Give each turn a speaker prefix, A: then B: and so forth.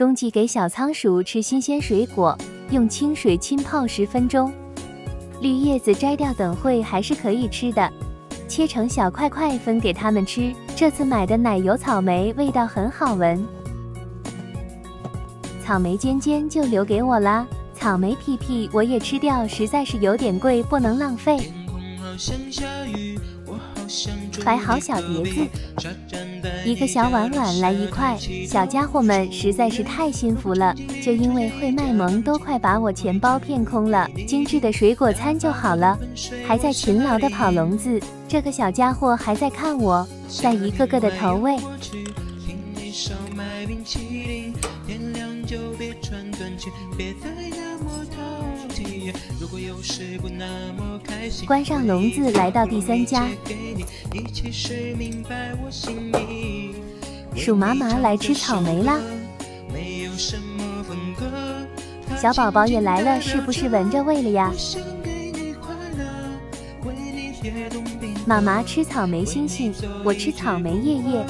A: 冬季给小仓鼠吃新鲜水果，用清水浸泡十分钟，绿叶子摘掉，等会还是可以吃的。切成小块块分给它们吃。这次买的奶油草莓味道很好闻，草莓尖尖就留给我啦。草莓屁屁我也吃掉，实在是有点贵，不能浪费。摆好小碟子，一个小碗碗来一块。小家伙们实在是太幸福了，就因为会卖萌，都快把我钱包骗空了。精致的水果餐就好了，还在勤劳的跑笼子。这个小家伙还在看我，在一个个的投喂。关上笼子，来到第三家。鼠妈妈来吃草莓啦！小宝宝也来了，是不是闻着味了呀？妈妈吃草莓星星，我吃草莓叶叶。